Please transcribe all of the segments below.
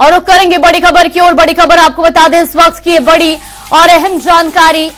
और रुक करेंगे बड़ी खबर की ओर। बड़ी खबर आपको बता दें, इस वक्त की बड़ी और अहम जानकारी।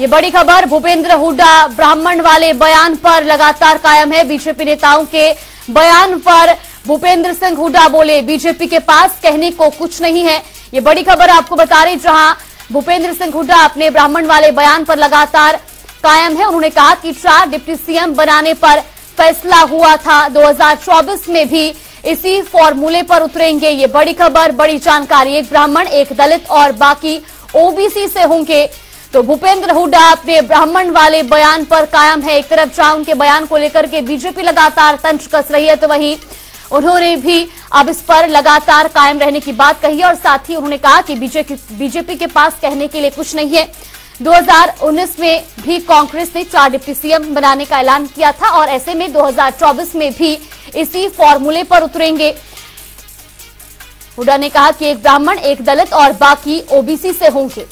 ये बड़ी खबर, भूपेंद्र हुड्डा, ब्राह्मण वाले बयान पर लगातार कायम है। बीजेपी नेताओं के बयान पर भूपेंद्र सिंह हुड्डा बोले, बीजेपी के पास कहने को कुछ नहीं है। ये बड़ी खबर आपको बता रही, जहाँ भूपेंद्र सिंह हुड्डा अपने ब्राह्मण वाले बयान पर लगातार कायम है। उन्होंने कहा कि चार डिप्टी सीएम बनाने पर फैसला हुआ था। 2024 में भी इसी फॉर्मूले पर उतरेंगे ये बड़ी खबर, बड़ी जानकारी। एक ब्राह्मण, एक दलित और बाकी ओबीसी से होंगे। तो भूपेंद्र हुड्डा अपने ब्राह्मण वाले बयान पर कायम है। एक तरफ़ जहाँ उनके बयान को लेकर के बीजेपी लगातार तंज कस रही है तो वहीं उन्होंने भी अब इस पर लगातार कायम रहने की बात कही और साथ ही उन्होंने कहा कि बीजेपी बीजेपी के पास कहने के लिए कुछ नहीं है। 2019 में भी कांग्रेस ने चार डिप्टी सीएम बनाने का ऐलान किया था और ऐसे में 2024 में भी इसी फॉर्मूले पर उतरेंगे। हुडा ने कहा कि एक ब्राह्मण, एक दलित और बाकी ओबीसी से होंगे।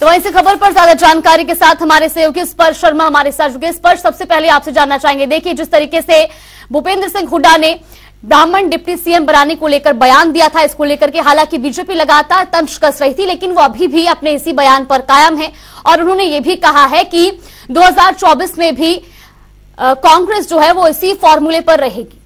तो वहीं से खबर पर ज़्यादा जानकारी के साथ हमारे सहयोगी स्पर्श शर्मा, हमारे साथ जुड़े स्पर्श, सबसे पहले आपसे जानना चाहेंगे। देखिए, जिस तरीके से भूपेंद्र सिंह हुड्डा ने ब्राह्मण डिप्टी सीएम बनाने को लेकर बयान दिया था, इसको लेकर के हालाँकि बीजेपी लगातार तंज कस रही थी, लेकिन वो अभी भी अपने इसी बयान पर कायम है। और उन्होंने ये भी कहा है कि 2024 में भी कांग्रेस जो है वो इसी फॉर्मूले पर रहेगी।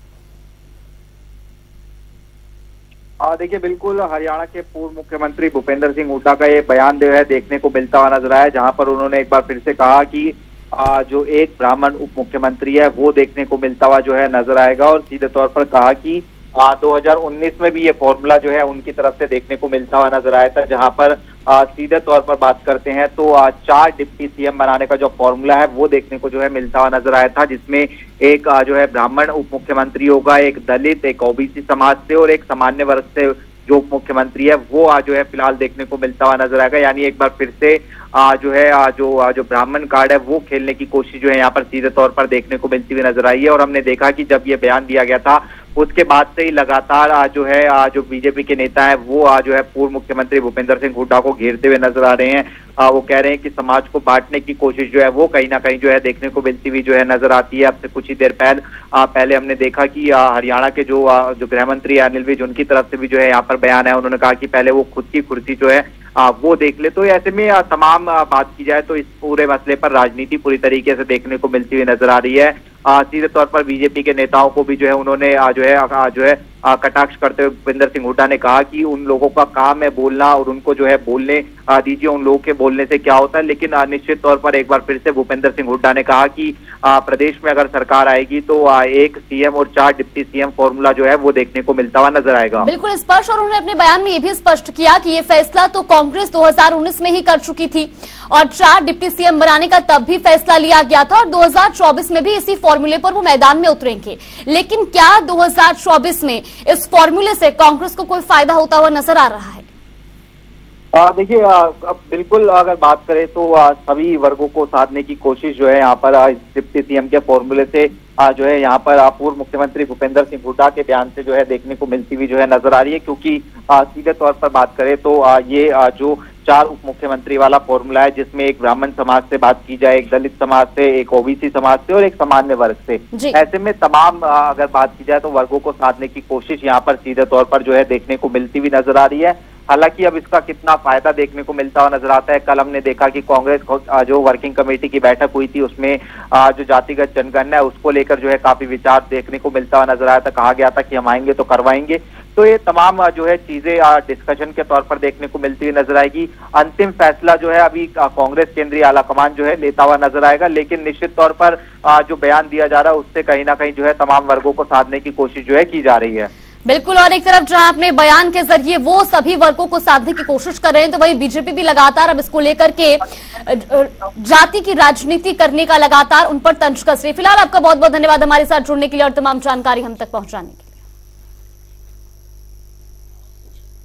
देखिए बिल्कुल हरियाणा के पूर्व मुख्यमंत्री भूपेंद्र सिंह हुड्डा का ये बयान जो है देखने को मिलता हुआ नज़र आया जहाँ पर उन्होंने एक बार फिर से कहा कि आ, जो एक ब्राह्मण उप मुख्यमंत्री है वो देखने को मिलता हुआ जो है नज़र आएगा और सीधे तौर पर कहा कि दो हज़ार उन्नीस में भी ये फॉर्मूला जो है उनकी तरफ़ से देखने को मिलता हुआ नज़र आया था जहाँ पर आ, सीधे तौर पर बात करते हैं तो आ, चार डिप्टी सीएम बनाने का जो फॉर्मूला है वो देखने को जो है मिलता हुआ नज़र आया था जिसमें एक आ, जो है ब्राह्मण उप मुख्यमंत्री होगा एक दलित एक ओबीसी समाज से और एक सामान्य वर्ग से जो उप मुख्यमंत्री है वो आज जो है फ़िलहाल देखने को मिलता हुआ नज़र आएगा। यानी एक बार फिर से आ, जो है आ, जो आ, जो ब्राह्मण कार्ड है वो खेलने की कोशिश जो है यहाँ पर सीधे तौर पर देखने को मिलती हुई नज़र आई है और हमने देखा कि जब ये बयान दिया गया था उसके बाद से ही लगातार आज जो है आज जो बीजेपी के नेता है वो आज जो है पूर्व मुख्यमंत्री भूपेंद्र सिंह हुड्डा को घेरते हुए नज़र आ रहे हैं। वो कह रहे हैं कि समाज को बांटने की कोशिश जो है वो कहीं ना कहीं जो है देखने को मिलती हुई जो है नज़र आती है। अब से कुछ ही देर पहले पहले हमने देखा कि हरियाणा के जो जो गृह मंत्री अनिल विज उनकी तरफ़ से भी जो है यहाँ पर बयान है। उन्होंने कहा कि पहले वो खुद की कुर्सी जो है आ, वो देख ले। तो ऐसे में तमाम बात की जाए तो इस पूरे मसले पर राजनीति पूरी तरीके से देखने को मिलती हुई नज़र आ रही है। सीधे तौर पर बीजेपी के नेताओं को भी जो है उन्होंने जो है जो है कटाक्ष करते हुए भूपेंद्र सिंह हुड्डा ने कहा कि उन लोगों का काम है बोलना और उनको जो है बोलने दीजिए उन लोगों के बोलने से क्या होता है। लेकिन निश्चित तौर पर एक बार फिर से भूपेंद्र सिंह हुड्डा ने कहा कि प्रदेश में अगर सरकार आएगी तो एक सीएम और चार डिप्टी सीएम फॉर्मूला जो है वो देखने को मिलता हुआ नज़र आएगा। बिल्कुल स्पष्ट, और उन्होंने अपने बयान में ये भी स्पष्ट किया कि ये फैसला तो कांग्रेस दो हज़ार उन्नीस में ही कर चुकी थी और चार डिप्टी सीएम बनाने का तब भी फैसला लिया गया था और 2024 में भी इसी फॉर्मूले पर वो मैदान में उतरेंगे। लेकिन क्या 2024 में इस फॉर्मूले से कांग्रेस को कोई फ़ायदा होता हुआ नज़र आ रहा है? देखिए अब बिल्कुल अगर बात करें तो सभी वर्गों को साधने की कोशिश जो है यहाँ पर डिप्टी सीएम के फॉर्मूले से आ, जो है यहाँ पर पूर्व मुख्यमंत्री भूपेंद्र सिंह हुड्डा के बयान से जो है देखने को मिलती हुई जो है नज़र आ रही है क्योंकि सीधे तौर पर बात करें तो आ, ये आ, जो चार उप मुख्यमंत्री वाला फॉर्मूला है जिसमें एक ब्राह्मण समाज से बात की जाए एक दलित समाज से एक ओबीसी समाज से और एक सामान्य वर्ग से। ऐसे में तमाम अगर बात की जाए तो वर्गों को साधने की कोशिश यहाँ पर सीधे तौर पर जो है देखने को मिलती हुई नज़र आ रही है। हालाँकि अब इसका कितना फ़ायदा देखने को मिलता हुआ नज़र आता है। कल हमने देखा कि कांग्रेस जो वर्किंग कमेटी की बैठक हुई थी उसमें जो जातिगत जनगणना है उसको लेकर जो है काफ़ी विचार देखने को मिलता हुआ नज़र आया था। कहा गया था कि हम आएँगे तो करवाएँगे। तो ये तमाम, जो है, चीज़ें डिस्कशन के तौर पर देखने को मिलती हुई नज़र आएगी। अंतिम फैसला, जो है, अभी कांग्रेस केंद्रीय आलाकमान जो है, लेता हुआ नज़र आएगा। लेकिन निश्चित तौर पर जो बयान दिया जा रहा है, उससे कहीं ना कहीं, जो है, तमाम वर्गों को साधने की कोशिश, जो है, की जा रही है। बिल्कुल, और एक तरफ़ जहाँ अपने बयान के ज़रिए वो सभी वर्गों को साधने की कोशिश कर रहे हैं तो वही बीजेपी भी लगातार अब इसको लेकर के जाति की राजनीति करने का लगातार उन पर तंज कस रही फ़िलहाल आपका बहुत बहुत धन्यवाद हमारे साथ जुड़ने के लिए और तमाम जानकारी हम तक पहुँचाने के लिए।